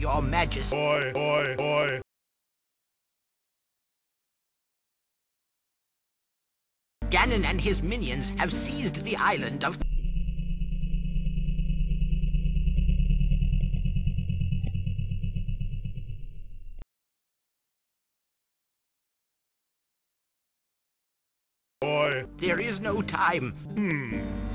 Your Majesty. Oi, oi, oi. Ganon and his minions have seized the island of... Oi. There is no time. Hmm.